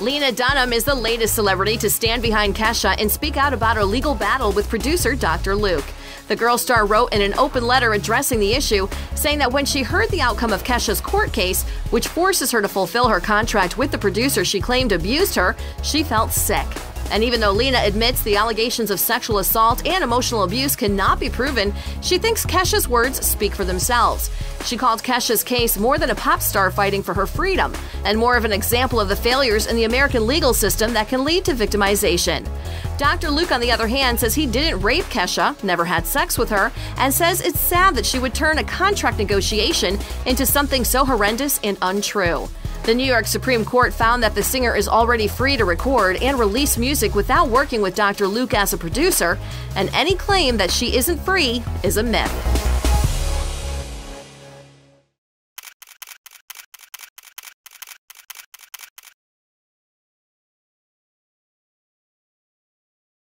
Lena Dunham is the latest celebrity to stand behind Kesha and speak out about her legal battle with producer Dr. Luke. The girl star wrote in an open letter addressing the issue, saying that when she heard the outcome of Kesha's court case, which forces her to fulfill her contract with the producer she claimed abused her, she felt sick. And even though Lena admits the allegations of sexual assault and emotional abuse cannot be proven, she thinks Kesha's words speak for themselves. She called Kesha's case more than a pop star fighting for her freedom, and more of an example of the failures in the American legal system that can lead to victimization. Dr. Luke, on the other hand, says he didn't rape Kesha, never had sex with her, and says it's sad that she would turn a contract negotiation into something so horrendous and untrue. The New York Supreme Court found that the singer is already free to record and release music without working with Dr. Luke as a producer, and any claim that she isn't free is a myth.